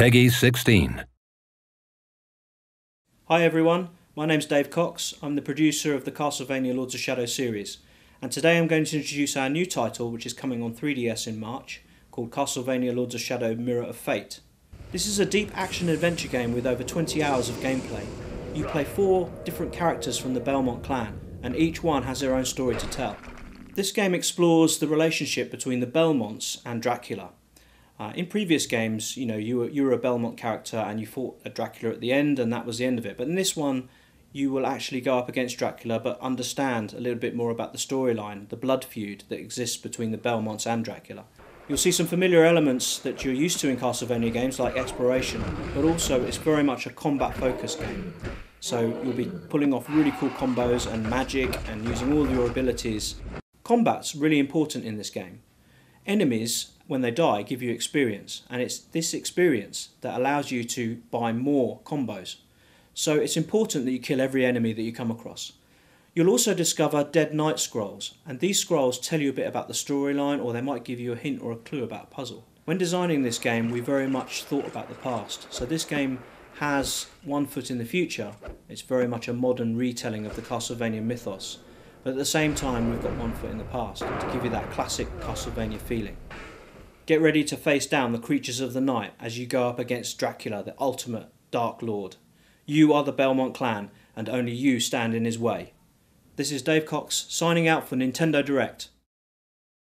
PEGI 16. Hi everyone, my name's Dave Cox. I'm the producer of the Castlevania Lords of Shadow series, and today I'm going to introduce our new title, which is coming on 3DS in March, called Castlevania Lords of Shadow Mirror of Fate. This is a deep action adventure game with over 20 hours of gameplay. You play four different characters from the Belmont clan, and each one has their own story to tell. This game explores the relationship between the Belmonts and Dracula. Uh, in previous games, you know, you were, you were a Belmont character and you fought a Dracula at the end, and that was the end of it. But in this one, you will actually go up against Dracula, but understand a little bit more about the storyline, the blood feud that exists between the Belmonts and Dracula. You'll see some familiar elements that you're used to in Castlevania games, like exploration, but also it's very much a combat focused game. So you'll be pulling off really cool combos and magic and using all your abilities. Combat's really important in this game. Enemies, when they die, give you experience, and it's this experience that allows you to buy more combos. So it's important that you kill every enemy that you come across. You'll also discover Dead Knight scrolls, and these scrolls tell you a bit about the storyline or they might give you a hint or a clue about a puzzle. When designing this game, we very much thought about the past, so this game has one foot in the future. It's very much a modern retelling of the Castlevania mythos, but at the same time, we've got one foot in the past to give you that classic Castlevania feeling. Get ready to face down the creatures of the night as you go up against Dracula, the ultimate Dark Lord. You are the Belmont clan, and only you stand in his way. This is Dave Cox signing out for Nintendo Direct.